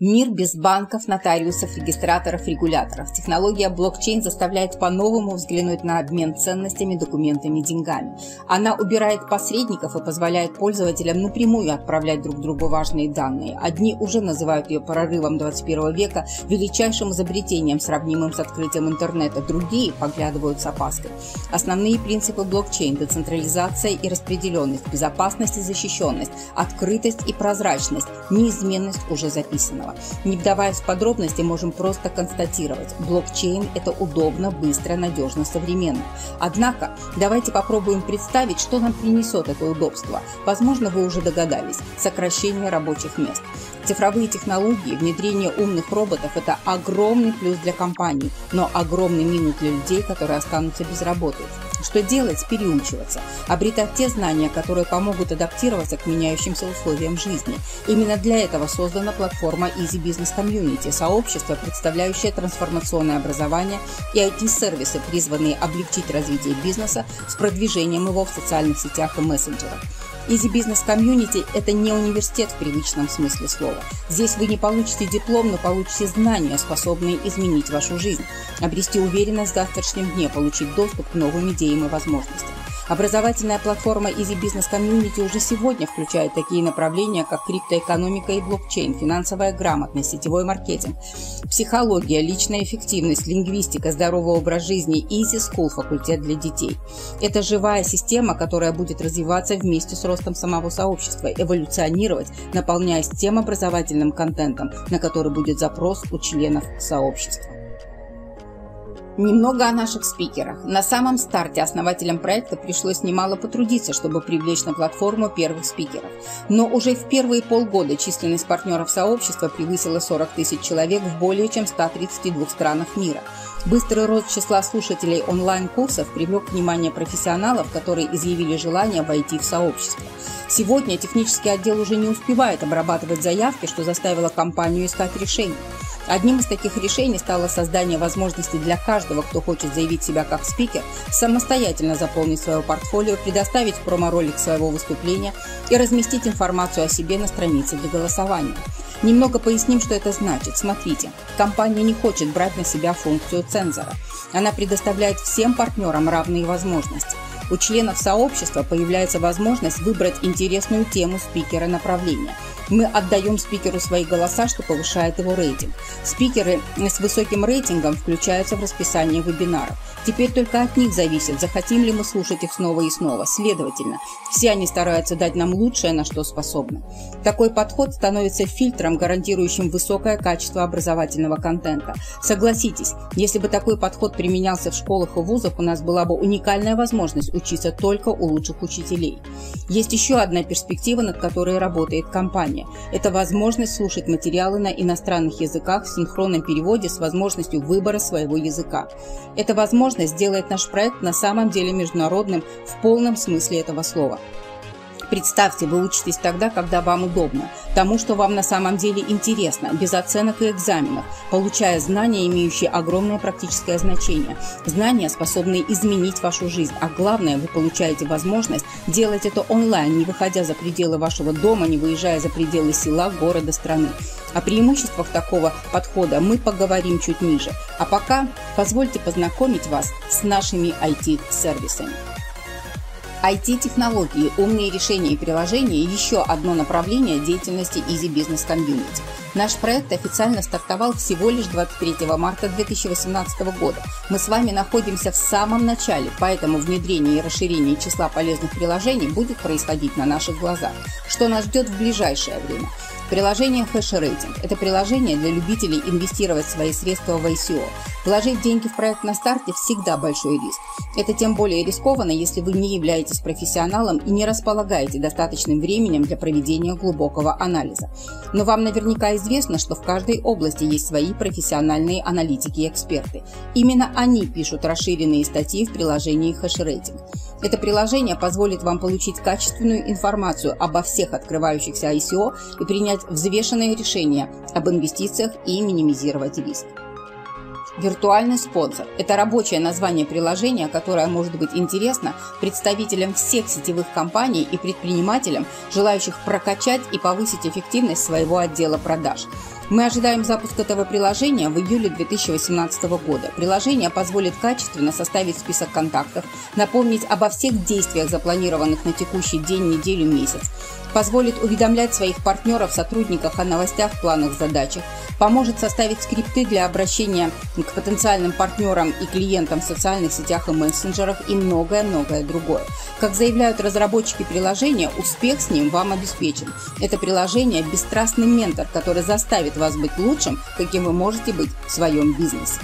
Мир без банков, нотариусов, регистраторов, регуляторов. Технология блокчейн заставляет по-новому взглянуть на обмен ценностями, документами, деньгами. Она убирает посредников и позволяет пользователям напрямую отправлять друг другу важные данные. Одни уже называют ее прорывом 21 века, величайшим изобретением, сравнимым с открытием интернета. Другие поглядывают с опаской. Основные принципы блокчейн – децентрализация и распределенность, безопасность и защищенность, открытость и прозрачность, неизменность уже записанного сложного. Не вдаваясь в подробности, можем просто констатировать, блокчейн – это удобно, быстро, надежно, современно. Однако, давайте попробуем представить, что нам принесет это удобство. Возможно, вы уже догадались – сокращение рабочих мест. Цифровые технологии, внедрение умных роботов – это огромный плюс для компаний, но огромный минус для людей, которые останутся без работы. Что делать? Переучиваться. Обретать те знания, которые помогут адаптироваться к меняющимся условиям жизни. Именно для этого создана платформа Easy Business Community – сообщество, представляющее трансформационное образование и IT-сервисы, призванные облегчить развитие бизнеса с продвижением его в социальных сетях и мессенджерах. Easy Business Community – это не университет в привычном смысле слова. Здесь вы не получите диплом, но получите знания, способные изменить вашу жизнь, обрести уверенность в завтрашнем дне, получить доступ к новым идеям и возможностям. Образовательная платформа Easy Business Community уже сегодня включает такие направления, как криптоэкономика и блокчейн, финансовая грамотность, сетевой маркетинг, психология, личная эффективность, лингвистика, здоровый образ жизни, Easy School – факультет для детей. Это живая система, которая будет развиваться вместе с ростом самого сообщества, эволюционировать, наполняясь тем образовательным контентом, на который будет запрос у членов сообщества. Немного о наших спикерах. На самом старте основателям проекта пришлось немало потрудиться, чтобы привлечь на платформу первых спикеров. Но уже в первые полгода численность партнеров сообщества превысила 40 тысяч человек в более чем 132 странах мира. Быстрый рост числа слушателей онлайн-курсов привлек внимание профессионалов, которые изъявили желание войти в сообщество. Сегодня технический отдел уже не успевает обрабатывать заявки, что заставило компанию искать решение. Одним из таких решений стало создание возможности для каждого, кто хочет заявить себя как спикер, самостоятельно заполнить свое портфолио, предоставить промо-ролик своего выступления и разместить информацию о себе на странице для голосования. Немного поясним, что это значит. Смотрите, компания не хочет брать на себя функцию цензора. Она предоставляет всем партнерам равные возможности. У членов сообщества появляется возможность выбрать интересную тему спикера направления – мы отдаем спикеру свои голоса, что повышает его рейтинг. Спикеры с высоким рейтингом включаются в расписание вебинаров. Теперь только от них зависит, захотим ли мы слушать их снова и снова. Следовательно, все они стараются дать нам лучшее, на что способны. Такой подход становится фильтром, гарантирующим высокое качество образовательного контента. Согласитесь, если бы такой подход применялся в школах и вузах, у нас была бы уникальная возможность учиться только у лучших учителей. Есть еще одна перспектива, над которой работает компания образования. Это возможность слушать материалы на иностранных языках в синхронном переводе с возможностью выбора своего языка. Эта возможность делает наш проект на самом деле международным в полном смысле этого слова. Представьте, вы учитесь тогда, когда вам удобно, тому, что вам на самом деле интересно, без оценок и экзаменов, получая знания, имеющие огромное практическое значение. Знания, способные изменить вашу жизнь, а главное, вы получаете возможность делать это онлайн, не выходя за пределы вашего дома, не выезжая за пределы села, города, страны. О преимуществах такого подхода мы поговорим чуть ниже. А пока позвольте познакомить вас с нашими IT-сервисами. IT-технологии, умные решения и приложения – еще одно направление деятельности Easy Business Community. Наш проект официально стартовал всего лишь 23 марта 2018 года. Мы с вами находимся в самом начале, поэтому внедрение и расширение числа полезных приложений будет происходить на наших глазах. Что нас ждет в ближайшее время? Приложение HashRating – это приложение для любителей инвестировать свои средства в ICO. Вложить деньги в проект на старте всегда большой риск. Это тем более рискованно, если вы не являетесь профессионалом и не располагаете достаточным временем для проведения глубокого анализа. Но вам наверняка известно, что в каждой области есть свои профессиональные аналитики и эксперты. Именно они пишут расширенные статьи в приложении HashRating. Это приложение позволит вам получить качественную информацию обо всех открывающихся ICO и принять взвешенное решение об инвестициях и минимизировать риск. Виртуальный спонсор – это рабочее название приложения, которое может быть интересно представителям всех сетевых компаний и предпринимателям, желающих прокачать и повысить эффективность своего отдела продаж. Мы ожидаем запуск этого приложения в июле 2018 года. Приложение позволит качественно составить список контактов, напомнить обо всех действиях, запланированных на текущий день, неделю, месяц, позволит уведомлять своих партнеров, сотрудников о новостях, планах, задачах, поможет составить скрипты для обращения к потенциальным партнерам и клиентам в социальных сетях и мессенджерах и многое-многое другое. Как заявляют разработчики приложения, успех с ним вам обеспечен. Это приложение – бесстрастный ментор, который заставит вас быть лучшим, каким вы можете быть в своем бизнесе.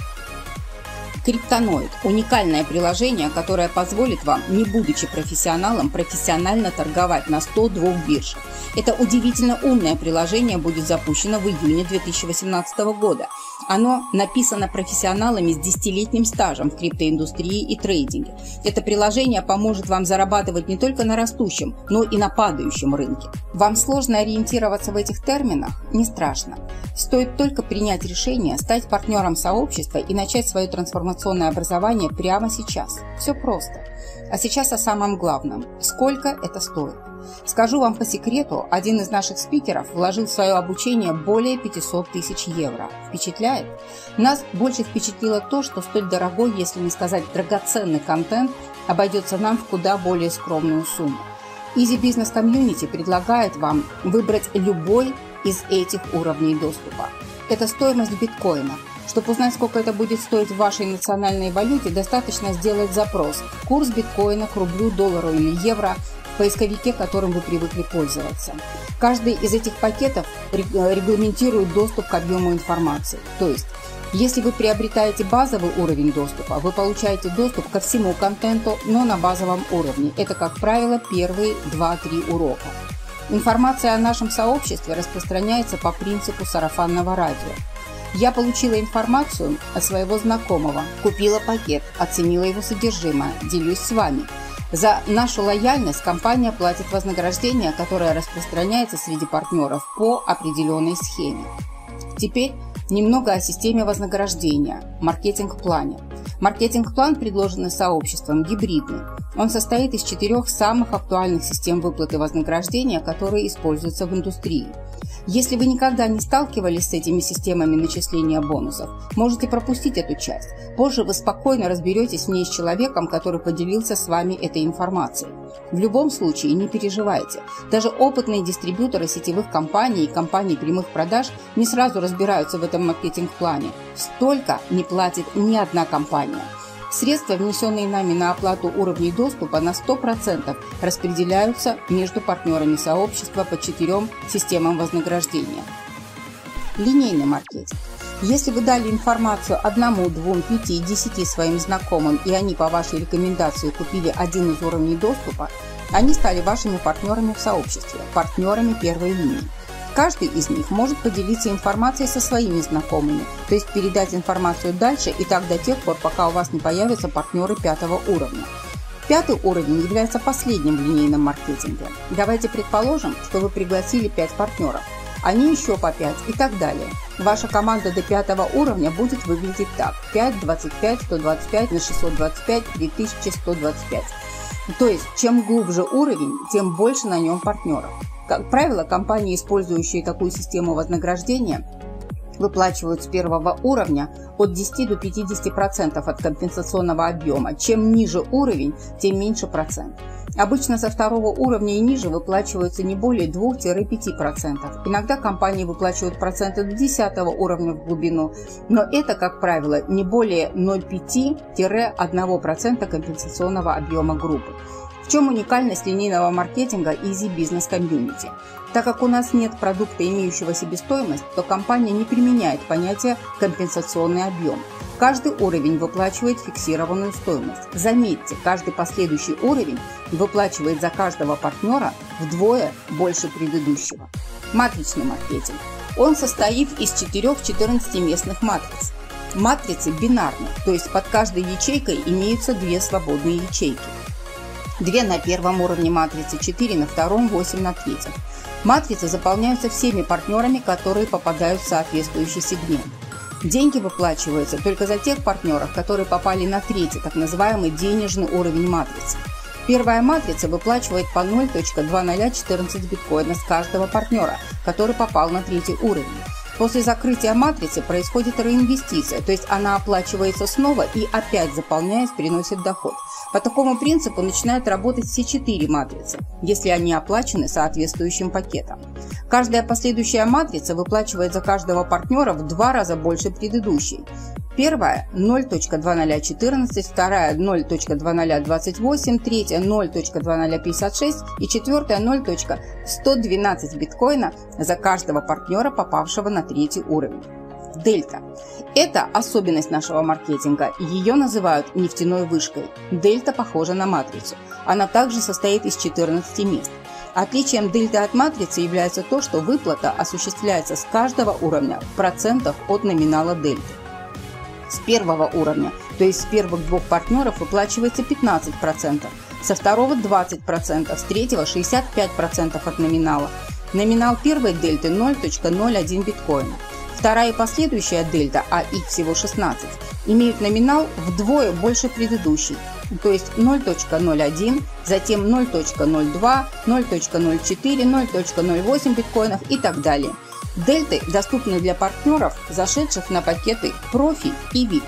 Криптоноид – уникальное приложение, которое позволит вам, не будучи профессионалом, профессионально торговать на 102 биржах. Это удивительно умное приложение будет запущено в июне 2018 года. Оно написано профессионалами с десятилетним стажем в криптоиндустрии и трейдинге. Это приложение поможет вам зарабатывать не только на растущем, но и на падающем рынке. Вам сложно ориентироваться в этих терминах? Не страшно. Стоит только принять решение стать партнером сообщества и начать свою трансформационное образование прямо сейчас. Все просто. А сейчас о самом главном. Сколько это стоит? Скажу вам по секрету, один из наших спикеров вложил в свое обучение более 500 тысяч евро. Впечатляет? Нас больше впечатлило то, что столь дорогой, если не сказать драгоценный контент, обойдется нам в куда более скромную сумму. Easy Business Community предлагает вам выбрать любой из этих уровней доступа. Это стоимость биткоина. Чтобы узнать, сколько это будет стоить в вашей национальной валюте, достаточно сделать запрос «Курс биткоина к рублю, доллару или евро» поисковике, которым вы привыкли пользоваться. Каждый из этих пакетов регламентирует доступ к объему информации. То есть, если вы приобретаете базовый уровень доступа, вы получаете доступ ко всему контенту, но на базовом уровне. Это, как правило, первые 2-3 урока. Информация о нашем сообществе распространяется по принципу сарафанного радио. Я получила информацию от своего знакомого, купила пакет, оценила его содержимое, делюсь с вами – за нашу лояльность компания платит вознаграждение, которое распространяется среди партнеров по определенной схеме. Теперь немного о системе вознаграждения – маркетинг-плане. Маркетинг-план, предложенный сообществом, гибридный. Он состоит из четырех самых актуальных систем выплаты вознаграждения, которые используются в индустрии – если вы никогда не сталкивались с этими системами начисления бонусов, можете пропустить эту часть. Позже вы спокойно разберетесь в ней с человеком, который поделился с вами этой информацией. В любом случае не переживайте. Даже опытные дистрибьюторы сетевых компаний и компаний прямых продаж не сразу разбираются в этом маркетинг-плане. Столько не платит ни одна компания. Средства, внесенные нами на оплату уровней доступа, на 100% распределяются между партнерами сообщества по четырем системам вознаграждения. Линейный маркетинг. Если вы дали информацию одному, двум, пяти, десяти своим знакомым, и они по вашей рекомендации купили один из уровней доступа, они стали вашими партнерами в сообществе, партнерами первой линии. Каждый из них может поделиться информацией со своими знакомыми, то есть передать информацию дальше и так до тех пор, пока у вас не появятся партнеры пятого уровня. Пятый уровень является последним в линейном маркетинге. Давайте предположим, что вы пригласили 5 партнеров. Они еще по 5 и так далее. Ваша команда до пятого уровня будет выглядеть так. 5, 25, 125 на 625, 3125. То есть, чем глубже уровень, тем больше на нем партнеров. Как правило, компании, использующие такую систему вознаграждения, выплачивают с первого уровня от 10 до 50% от компенсационного объема. Чем ниже уровень, тем меньше процент. Обычно со второго уровня и ниже выплачиваются не более 2-5%. Иногда компании выплачивают проценты до 10 уровня в глубину, но это, как правило, не более 0,5-1% компенсационного объема группы. В чем уникальность линейного маркетинга Easy Business Community? Так как у нас нет продукта, имеющего себестоимость, то компания не применяет понятие «компенсационный объем». Каждый уровень выплачивает фиксированную стоимость. Заметьте, каждый последующий уровень выплачивает за каждого партнера вдвое больше предыдущего. Матричный маркетинг. Он состоит из 4-14 местных матриц. Матрицы бинарны, то есть под каждой ячейкой имеются две свободные ячейки. 2 на первом уровне матрицы, 4 на втором, 8 на третьем. Матрицы заполняются всеми партнерами, которые попадают в соответствующий сегмент. Деньги выплачиваются только за тех партнеров, которые попали на третий, так называемый денежный уровень матрицы. Первая матрица выплачивает по 0.2014 биткоина с каждого партнера, который попал на третий уровень. После закрытия матрицы происходит реинвестиция, то есть она оплачивается снова и опять заполняясь приносит доход. По такому принципу начинают работать все четыре матрицы, если они оплачены соответствующим пакетом. Каждая последующая матрица выплачивает за каждого партнера в два раза больше предыдущей. Первая 0.2014, вторая 0.2028, третья 0.2056 и четвертая 0.112 биткоина за каждого партнера, попавшего на третий уровень. Дельта. Это особенность нашего маркетинга. Ее называют нефтяной вышкой. Дельта похожа на матрицу. Она также состоит из 14 мест. Отличием дельты от матрицы является то, что выплата осуществляется с каждого уровня в процентах от номинала дельты с первого уровня, то есть с первых двух партнеров выплачивается 15%, со второго 20%, с третьего 65% от номинала. Номинал первой дельты 0.01 биткоина. Вторая и последующая дельта, а их всего 16, имеют номинал вдвое больше предыдущей, то есть 0.01, затем 0.02, 0.04, 0.08 биткоинов и так далее – Дельты доступны для партнеров, зашедших на пакеты профи и VIP.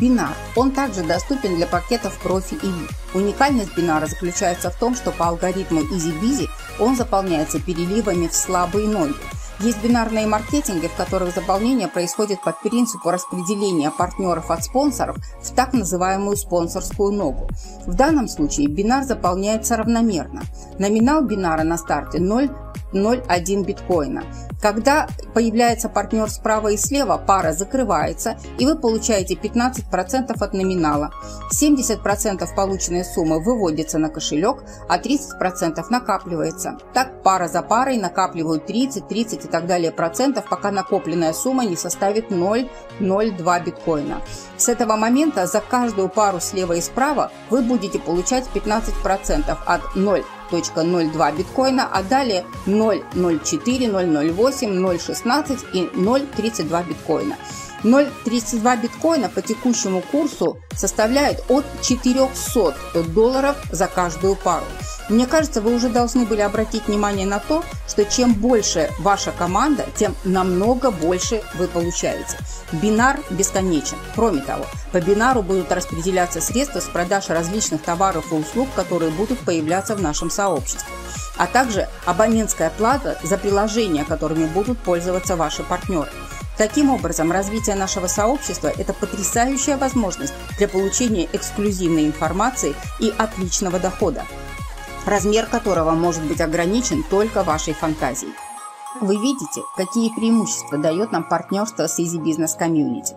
Бинар. Он также доступен для пакетов профи и VIP. Уникальность бинара заключается в том, что по алгоритму EasyBizy он заполняется переливами в слабые ноги. Есть бинарные маркетинги, в которых заполнение происходит по принципу распределения партнеров от спонсоров в так называемую спонсорскую ногу. В данном случае бинар заполняется равномерно. Номинал бинара на старте 0 0,1 биткоина. Когда появляется партнер справа и слева, пара закрывается, и вы получаете 15% от номинала. 70% полученной суммы выводится на кошелек, а 30% накапливается. Так пара за парой накапливают 30, 30 и так далее процентов, пока накопленная сумма не составит 0,02 биткоина. С этого момента за каждую пару слева и справа вы будете получать 15% от 0 0.02 биткоина, а далее 0.04, 0.08, 0.16 и 0.32 биткоина. 0.32 биткоина по текущему курсу составляет от 400 долларов за каждую пару. Мне кажется, вы уже должны были обратить внимание на то, что чем больше ваша команда, тем намного больше вы получаете. Бинар бесконечен. Кроме того, по бинару будут распределяться средства с продаж различных товаров и услуг, которые будут появляться в нашем сообществе, а также абонентская плата за приложения, которыми будут пользоваться ваши партнеры. Таким образом, развитие нашего сообщества – это потрясающая возможность для получения эксклюзивной информации и отличного дохода размер которого может быть ограничен только вашей фантазией. Вы видите, какие преимущества дает нам партнерство с Easy Business Community.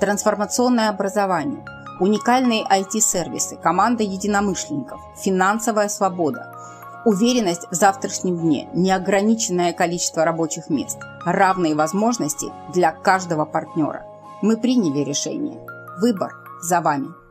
Трансформационное образование, уникальные IT-сервисы, команда единомышленников, финансовая свобода, уверенность в завтрашнем дне, неограниченное количество рабочих мест, равные возможности для каждого партнера. Мы приняли решение. Выбор за вами.